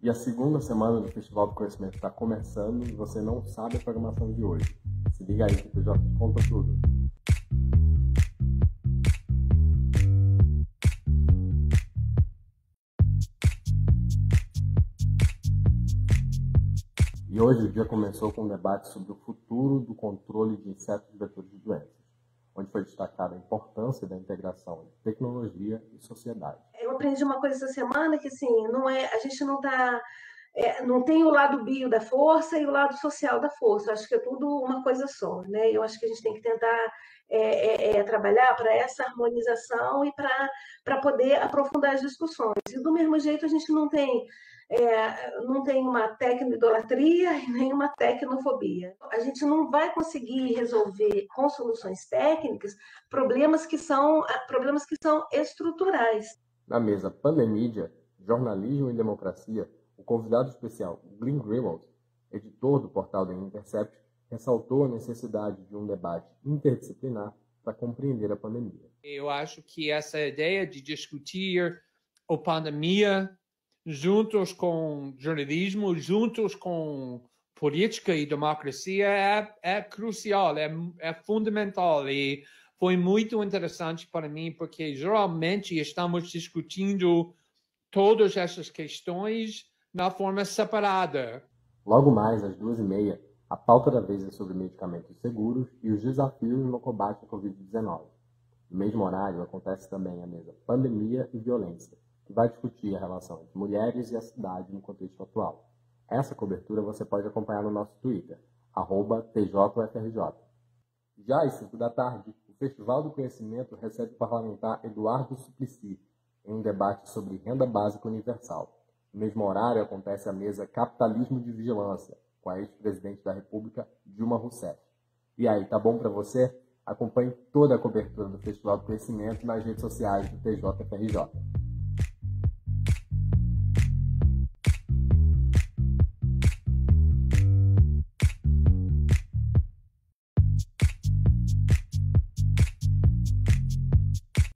E a segunda semana do Festival do Conhecimento está começando e você não sabe a programação de hoje. Se liga aí que já te conta tudo. E hoje o dia começou com um debate sobre o futuro do controle de insetos vetores de doenças, destacada a importância da integração de tecnologia e sociedade. Eu aprendi uma coisa essa semana que assim, não é, a gente não está é, não tem o lado bio da força e o lado social da força. Eu acho que é tudo uma coisa só, né? Eu acho que a gente tem que tentar é, é, é trabalhar para essa harmonização e para poder aprofundar as discussões. E do mesmo jeito a gente não tem é, não tem uma tecno-idolatria e nem uma tecnofobia. A gente não vai conseguir resolver com soluções técnicas problemas que são, problemas que são estruturais. Na mesa Pandemídia, Jornalismo e Democracia, o convidado especial, Glenn Greenwald, editor do portal The Intercept, ressaltou a necessidade de um debate interdisciplinar para compreender a pandemia. Eu acho que essa ideia de discutir a pandemia juntos com jornalismo, juntos com política e democracia é, é crucial, é, é fundamental e foi muito interessante para mim porque geralmente estamos discutindo todas essas questões na forma separada. Logo mais às duas e meia, a pauta da vez é sobre medicamentos seguros e os desafios no combate à Covid-19. No mesmo horário acontece também a mesa Pandemia e Violência, que vai discutir a relação entre mulheres e a cidade no contexto atual. Essa cobertura você pode acompanhar no nosso Twitter, TJFRJ. Já às 5 da tarde, o Festival do Conhecimento recebe o parlamentar Eduardo Suplicy em um debate sobre renda básica universal. No mesmo horário acontece a mesa Capitalismo de Vigilância, com a ex-presidente da República, Dilma Rousseff. E aí, tá bom para você? Acompanhe toda a cobertura do Festival do Conhecimento nas redes sociais do TJFRJ.